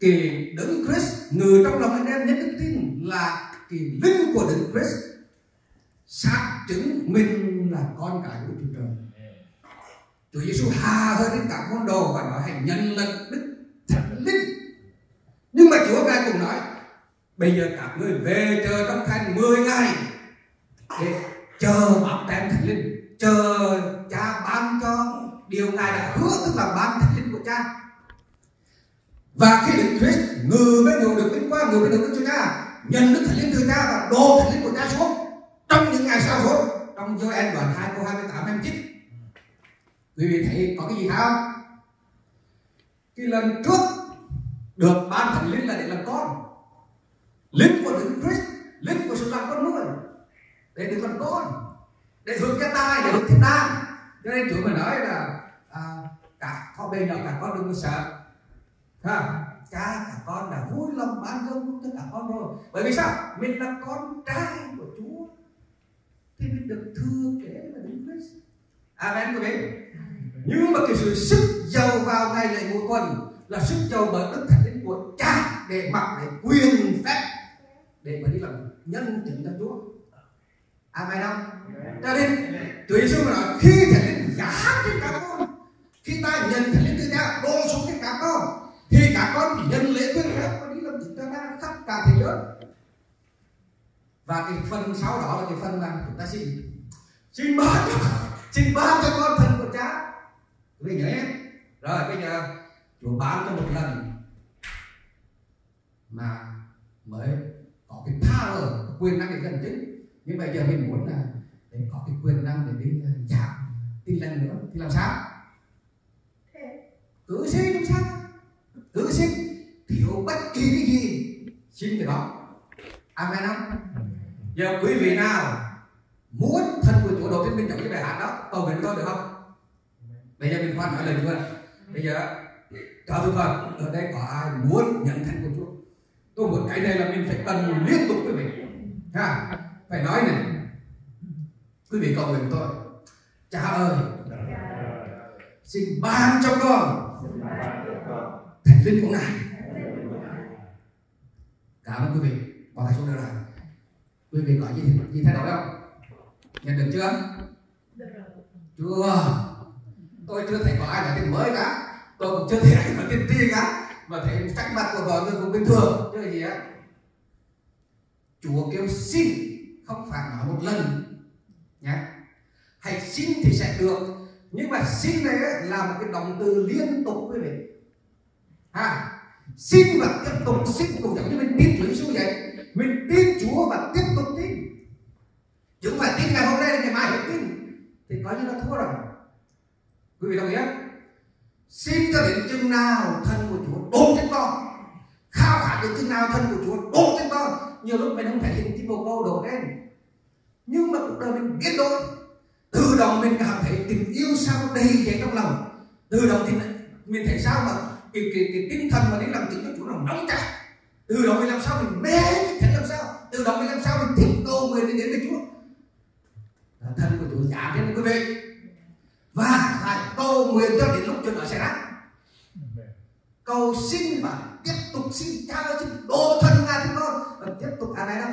kỳ đấng Christ, người trong lòng anh em nhất đức tin là kỳ linh của đấng Christ. Xác chứng mình là con cái của Chúa Trời. Chúa Giêsu hà hơi đến cả môn đồ và nói hãy nhận lần đức thánh linh nhưng mà Chúa ngài cũng nói, bây giờ các người về chờ trong thành 10 ngày để chờ bảo tem thánh linh, chờ cha ban cho. Điều ngài đã hứa tức là ban thánh linh của cha và khi Đức Christ ngự mới đường được vinh quang người mới được Đức Chúa Cha nhận Đức Thánh Linh từ Cha và đổ Thánh Linh của Cha xuống. Trong những ngày sau đó trong Joel đoạn 2 câu 28 29 quý vị thấy có cái gì không? Cái lần trước được ban Thánh Linh là để làm con. Linh của Đức Christ linh của sự làm con nuôi để được làm con để hưởng cái tai để hưởng thiên đàng cho nên Chúa mà nói là à, cả họ bên nào cả con đừng có sợ ha cha cả con đã vui lòng ban ơn cho cả con rồi. Bởi vì sao? Mình là con trai của Chúa. Thì mình được thừa kế là Đức Christ. Amen quý vị. Nhưng mà cái sự sức giàu vào ngày lễ mùa tuần là sức giàu bởi đức thánh linh của cha để mặc để quyền phép để mà đi làm nhân chứng cho Chúa. Amen không? Cho nên Chúa Giêsu nói khi thánh linh giá trên các con khi ta nhận thánh linh từ cha đổ xuống trên các con các con nhận lễ tuyên phép và đi làm chứng cho ta khắp cả thế giới. Và cái phần sau đó là cái phần là chúng ta xin xin ban cho xin ban cho con thần của cha. Quý vị nhớ nhé. Rồi bây giờ chúa ban cho một lần mà mới có cái power quyền năng để gần chứng. Nhưng bây giờ mình muốn là để có cái quyền năng để đi giảm tin lần nữa. Thì làm sao? Cứ xin làm sao cứ xin thiếu bất kỳ cái gì xin cái đó amen không? Giờ quý vị nào muốn thân của chúa đầu tiên mình trong cái bài hát đó cầu nguyện tôi được không? Bây giờ mình khoan nói lời chúa bây giờ cho tôi coi ở đây có ai muốn nhận thân của chúa? Tôi muốn cái này là mình phải cần liên tục quý vị. Ha phải nói này. Quý vị cầu nguyện tôi. Cha ơi xin ban cho con thành linh của ngài cảm ơn quý vị. Bỏ tay xuống đây rồi quý vị có gì gì thay đổi không? Nhận được chưa? Chưa. Tôi chưa thấy có ai nói tin mới cả. Tôi cũng chưa thấy ai nói tin riêng cả mà thấy sắc mặt của mọi người cũng bình thường. Chứ gì á. Chúa kêu xin, không phải nói một lần. Nhé hãy xin thì sẽ được. Nhưng mà xin này là một cái động từ liên tục, quý vị ha? Xin và tiếp tục, xin cùng giống như mình tin Chúa Giêsu vậy. Mình tin Chúa và tiếp tục tin. Chứ không phải tin ngày hôm nay ngày mai phải tin. Thì coi như là thua rồi. Quý vị đồng ý không? Xin cho đến chừng nào thân của Chúa đổ trên con khao khát đến chừng nào thân của Chúa đổ trên con nhiều lúc mình không thể hiện cái bồ câu đổ lên. Nhưng mà cuộc đời mình biết đổi từ đó mình cảm thấy tình yêu sao đầy dậy trong lòng. Từ đó thì mình thấy sao mà cái, cái, cái tinh thần mà đến làm chứng cho Chúa nó nóng chặt từ đó mình làm sao mình mê thế làm sao. Từ đó mình làm sao mình thích cầu người đến với Chúa. Thân của Chúa giả đến quý vị. Và phải cầu nguyện cho đến lúc chuyện đó xảy ra. Cầu xin và tiếp tục xin cha ơi xin đồ thân ngài chúng con và tiếp tục à này đâu